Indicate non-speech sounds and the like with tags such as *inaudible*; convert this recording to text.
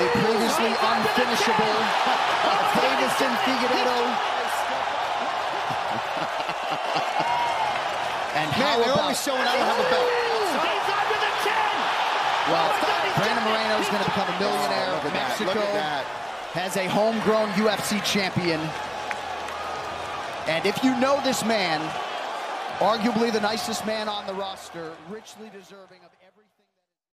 the previously unfinishable Deiveson Figueiredo *laughs* and Man, they're about, always showing I don't have a belt. Well, Brandon Moreno is going to become a millionaire. Look at that. Look at that. has a homegrown UFC champion. And if you know this man, arguably the nicest man on the roster, richly deserving of everything.